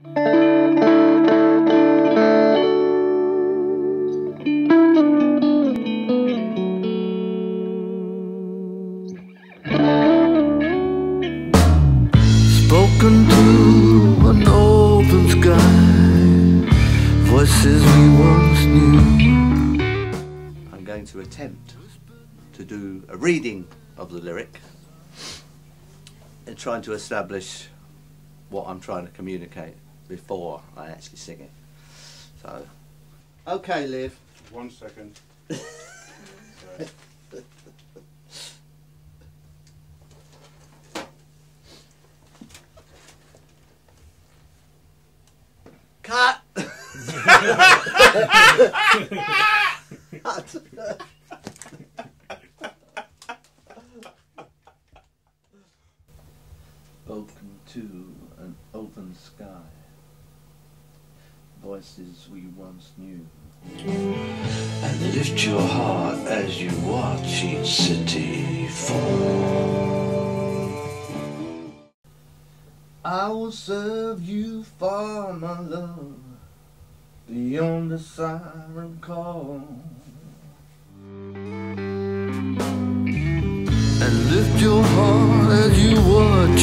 Spoken to an open sky, voices we once knew. I'm going to attempt to do a reading of the lyric and trying to establish what I'm trying to communicate before I actually sing it. So, okay, Liv. One second. Cut! Spoken to an open sky, voices we once knew. And lift your heart as you watch each city fall. I will serve you for my love beyond the siren call. And lift your heart as you watch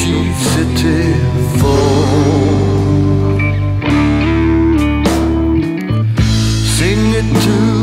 to